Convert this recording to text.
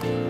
Bye.